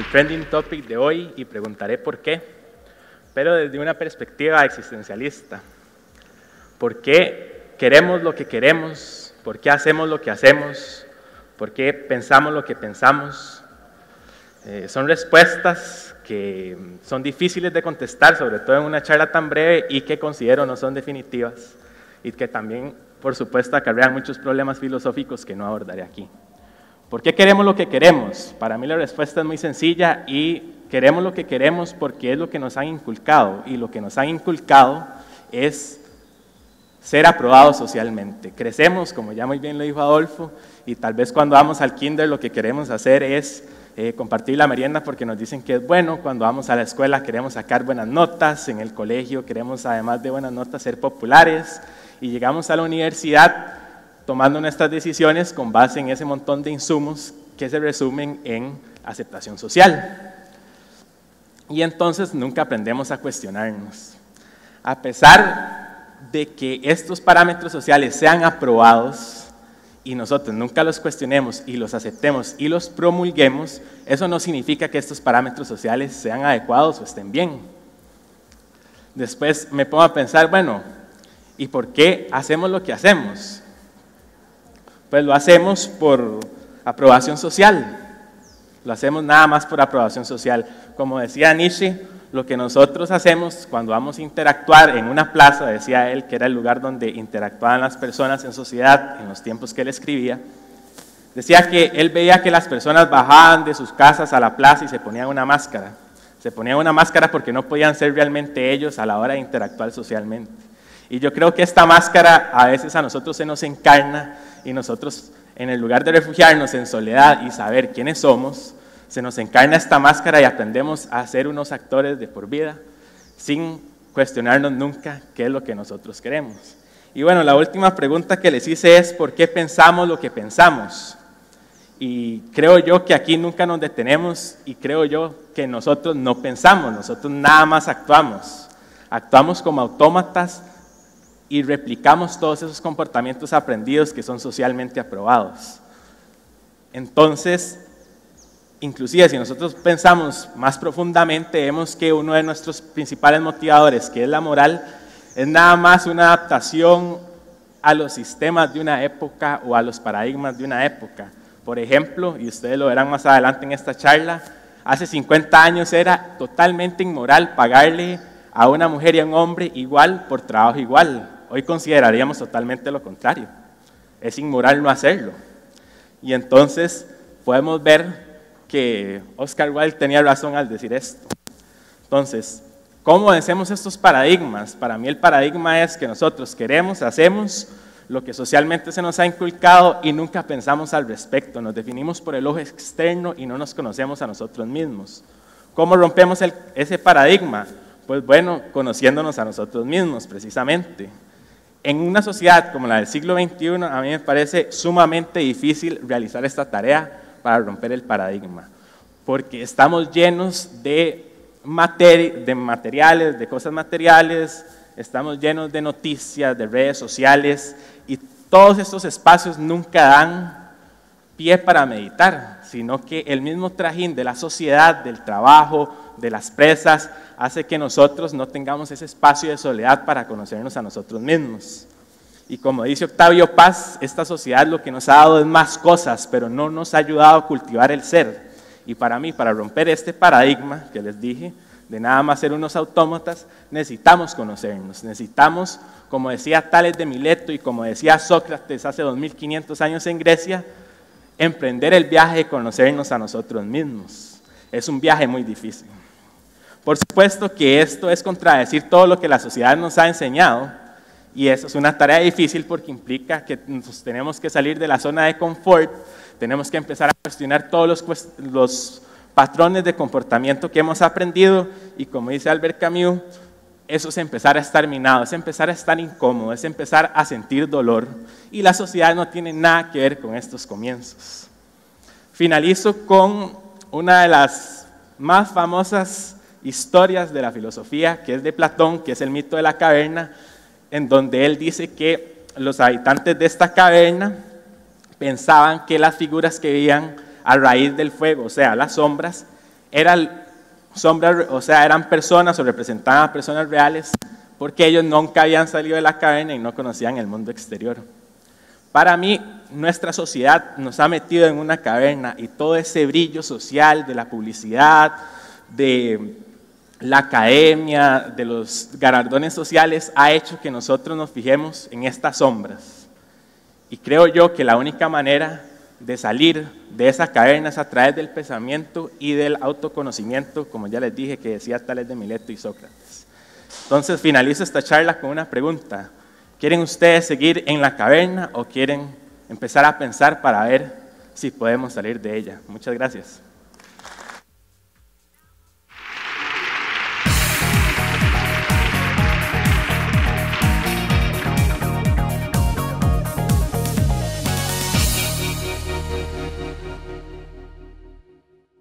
el trending topic de hoy y preguntaré por qué, pero desde una perspectiva existencialista. ¿Por qué queremos lo que queremos? ¿Por qué hacemos lo que hacemos? ¿Por qué pensamos lo que pensamos? Eh, son respuestas que son difíciles de contestar, sobre todo en una charla tan breve y que considero no son definitivas y que también, por supuesto, acarrean muchos problemas filosóficos que no abordaré aquí. ¿Por qué queremos lo que queremos? Para mí la respuesta es muy sencilla y queremos lo que queremos porque es lo que nos han inculcado y lo que nos han inculcado es ser aprobados socialmente. Crecemos, como ya muy bien lo dijo Adolfo, y tal vez cuando vamos al kinder lo que queremos hacer es eh, compartir la merienda porque nos dicen que es bueno, cuando vamos a la escuela queremos sacar buenas notas, en el colegio queremos además de buenas notas ser populares, y llegamos a la universidad tomando nuestras decisiones con base en ese montón de insumos que se resumen en aceptación social. Y entonces nunca aprendemos a cuestionarnos. A pesar de que estos parámetros sociales sean aprobados y nosotros nunca los cuestionemos y los aceptemos y los promulguemos, eso no significa que estos parámetros sociales sean adecuados o estén bien. Después me pongo a pensar, bueno, ¿y por qué hacemos lo que hacemos? Pues lo hacemos por aprobación social. Lo hacemos nada más por aprobación social. Como decía Nietzsche, lo que nosotros hacemos cuando vamos a interactuar en una plaza, decía él, que era el lugar donde interactuaban las personas en sociedad en los tiempos que él escribía, decía que él veía que las personas bajaban de sus casas a la plaza y se ponían una máscara. Se ponían una máscara porque no podían ser realmente ellos a la hora de interactuar socialmente. Y yo creo que esta máscara a veces a nosotros se nos encarna y nosotros, en el lugar de refugiarnos en soledad y saber quiénes somos, se nos encarna esta máscara y aprendemos a ser unos actores de por vida sin cuestionarnos nunca qué es lo que nosotros queremos. Y bueno, la última pregunta que les hice es, ¿por qué pensamos lo que pensamos? Y creo yo que aquí nunca nos detenemos y creo yo que nosotros no pensamos, nosotros nada más actuamos. Actuamos como autómatas y replicamos todos esos comportamientos aprendidos que son socialmente aprobados. Entonces, inclusive si nosotros pensamos más profundamente, vemos que uno de nuestros principales motivadores, que es la moral, es nada más una adaptación a los sistemas de una época o a los paradigmas de una época. Por ejemplo, y ustedes lo verán más adelante en esta charla, hace 50 años era totalmente inmoral pagarle a una mujer y a un hombre igual por trabajo igual. Hoy consideraríamos totalmente lo contrario. Es inmoral no hacerlo. Y entonces podemos ver que Oscar Wilde tenía razón al decir esto. Entonces, ¿cómo vencemos estos paradigmas? Para mí el paradigma es que nosotros queremos, hacemos lo que socialmente se nos ha inculcado y nunca pensamos al respecto. Nos definimos por el ojo externo y no nos conocemos a nosotros mismos. ¿Cómo rompemos ese paradigma? Pues bueno, conociéndonos a nosotros mismos, precisamente. En una sociedad como la del siglo XXI, a mí me parece sumamente difícil realizar esta tarea para romper el paradigma, porque estamos llenos de, de materiales, de cosas materiales, estamos llenos de noticias, de redes sociales, y todos estos espacios nunca dan pie para meditar, sino que el mismo trajín de la sociedad, del trabajo, de las presas, hace que nosotros no tengamos ese espacio de soledad para conocernos a nosotros mismos. Y como dice Octavio Paz, esta sociedad lo que nos ha dado es más cosas, pero no nos ha ayudado a cultivar el ser. Y para mí, para romper este paradigma que les dije, de nada más ser unos autómatas, necesitamos conocernos, necesitamos, como decía Tales de Mileto y como decía Sócrates hace 2500 años en Grecia, emprender el viaje de conocernos a nosotros mismos. Es un viaje muy difícil. Por supuesto que esto es contradecir todo lo que la sociedad nos ha enseñado, y eso es una tarea difícil porque implica que nos tenemos que salir de la zona de confort, tenemos que empezar a cuestionar todos los, los patrones de comportamiento que hemos aprendido, y como dice Albert Camus, eso es empezar a estar minado, es empezar a estar incómodo, es empezar a sentir dolor, y la sociedad no tiene nada que ver con estos comienzos. Finalizo con una de las más famosas historias de la filosofía, que es de Platón, que es el mito de la caverna, en donde él dice que los habitantes de esta caverna pensaban que las figuras que veían a raíz del fuego, o sea, las sombras, eran sombras, o sea, eran personas o representaban a personas reales porque ellos nunca habían salido de la caverna y no conocían el mundo exterior. Para mí, nuestra sociedad nos ha metido en una caverna y todo ese brillo social de la publicidad, de la academia, de los galardones sociales, ha hecho que nosotros nos fijemos en estas sombras. Y creo yo que la única manera de salir de esa caverna es a través del pensamiento y del autoconocimiento, como ya les dije que decía Tales de Mileto y Sócrates. Entonces finalizo esta charla con una pregunta. ¿Quieren ustedes seguir en la caverna o quieren empezar a pensar para ver si podemos salir de ella? Muchas gracias.